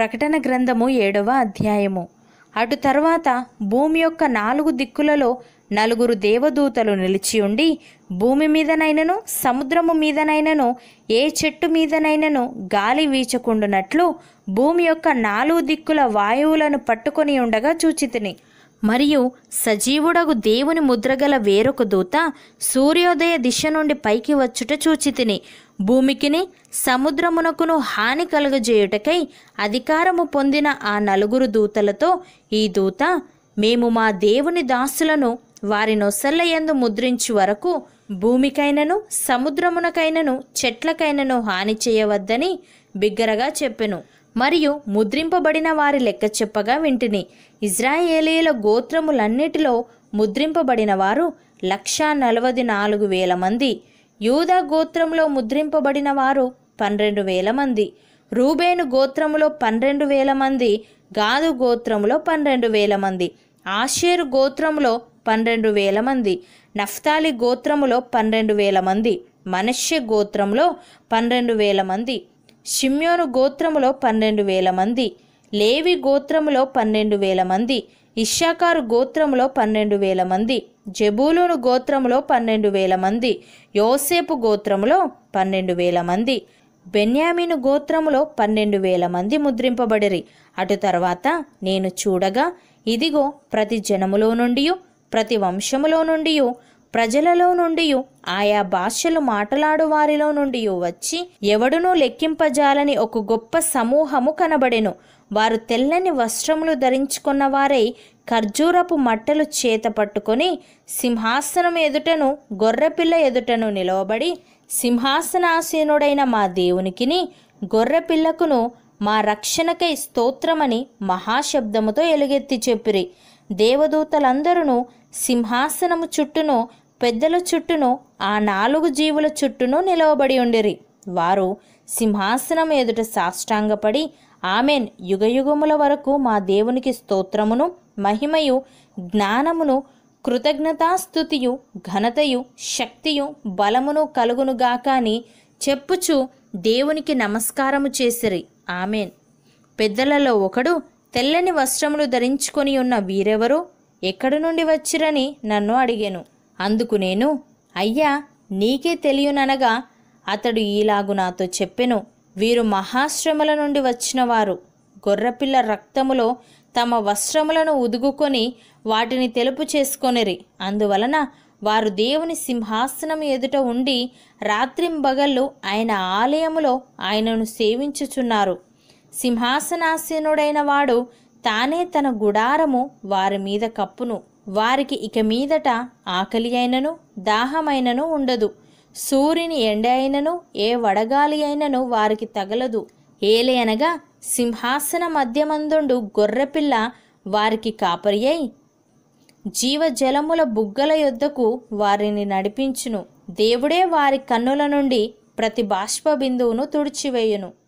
ప్రకటన గ్రంథము ఏడవ అధ్యాయము. అటు తర్వాత భూమి యొక్క నాలుగు దిక్కులలో నలుగురు దేవదూతలు నిలిచి ఉండి భూమి మీదనైనను సముద్రము మీదనైనను ఏ చెట్టు మీదనైనను గాలి వీచకుండునట్లు భూమి యొక్క నాలుగు దిక్కుల వాయువులను పట్టుకొని ఉండగా చూచితిని. మరియు సజీవుడగు దేవుని ముద్రగల వేరొక దూత సూర్యోదయ దిశ నుండి పైకి వచ్చుట చూచితిని. భూమికిని సముద్రమునకును హాని కలుగజేయుటకై అధికారము పొందిన ఆ నలుగురు దూతలతో ఈ దూత మేము మా దేవుని దాసులను వారి నొసల్లయందు ముద్రించు వరకు భూమికైనను సముద్రమునకైనను చెట్లకైనను హాని చేయవద్దని బిగ్గరగా చెప్పెను. మరియు ముద్రింపబడిన వారి లెక్క చెప్పగా వింటిని. ఇజ్రాయేలీల గోత్రములన్నిటిలో ముద్రింపబడిన వారు లక్షా నలభై నాలుగు వేల మంది. యూదా గోత్రంలో ముద్రింపబడిన వారు పన్నెండు వేల మంది. రూబేను గోత్రములో పన్నెండు వేల మంది. గాదు గోత్రములో పన్నెండు వేల మంది. ఆషేరు గోత్రములో పన్నెండు వేల మంది. నఫ్తాలి గోత్రములో పన్నెండు వేల మంది. మనష్య గోత్రంలో పన్నెండు వేల మంది. షిమ్యోను గోత్రములో పన్నెండు వేల మంది లేవి గోత్రములో పన్నెండు వేల మంది ఇషాకారు గోత్రములో పన్నెండు వేల మంది జబూలును గోత్రములో పన్నెండు వేల మంది యోసేపు గోత్రములో పన్నెండు వేల మంది బెన్యామీను గోత్రములో పన్నెండు వేల మంది ముద్రింపబడిరి. అటు తర్వాత నేను చూడగా ఇదిగో ప్రతి జనములో నుండి ప్రతి వంశములో నుండి ప్రజలలో నుండి ఆయా భాషలు మాట్లాడు వారిలో నుండి వచ్చి ఎవడునూ లెక్కింపజాలని ఒక గొప్ప సమూహము కనబడెను. వారు తెల్లని వస్త్రములు ధరించుకున్న వారై ఖర్జూరపు మట్టలు చేత పట్టుకొని సింహాసనం ఎదుటను గొర్రెపిల్ల ఎదుటను నిలవబడి సింహాసనాసీనుడైన మా దేవునికిని గొర్రెపిల్లకును మా రక్షణకై స్తోత్రమని మహాశబ్దముతో ఎలుగెత్తి చెప్పిరి. దేవదూతలందరూ సింహాసనము చుట్టూను పెద్దల చుట్టూను ఆ నాలుగు జీవుల చుట్టూను నిలవబడి ఉండిరి. వారు సింహాసనం ఎదుట సాష్టాంగపడి ఆమెన్ యుగయుగముల వరకు మా దేవునికి స్తోత్రమును మహిమయు జ్ఞానమును కృతజ్ఞతాస్థుతియు ఘనతయు శక్తియు బలమును కలుగునుగాక అని చెప్పుచు దేవునికి నమస్కారము చేసిరి. ఆమెన్. పెద్దలలో ఒకడు తెల్లని వస్త్రములు ధరించుకొని ఉన్న వీరెవరు? ఎక్కడి నుండి వచ్చిరని నన్ను అడిగాను. అందుకు నేను అయ్యా నీకే తెలియననగా అతడు ఈలాగు నాతో చెప్పెను. వీరు మహాశ్రమల నుండి వచ్చినవారు. గొర్రపిల్ల గొర్రెపిల్ల రక్తములో తమ వస్త్రములను ఉదుగుకొని వాటిని తెలుపు చేసుకొనిరి. అందువలన వారు దేవుని సింహాసనం ఎదుట ఉండి రాత్రింబగళ్ళు ఆయన ఆలయములో ఆయనను సేవించుచున్నారు. సింహాసనాసీనుడైన వాడు తానే తన గుడారము వారి మీద కప్పును. వారికి ఇక మీదట ఆకలి అయినను దాహమైనను ఉండదు. సూర్యుని ఎండ అయినను ఏ వడగాలి అయినను వారికి తగలదు. ఏలే అనగా సింహాసన మధ్యమందుండు గొర్రెపిల్ల వారికి కాపరి అయి జీవజలముల బుగ్గల యొద్దకు వారిని నడిపించును. దేవుడే వారి కన్నుల నుండి ప్రతి బాష్ప బిందువును తుడిచివేయును.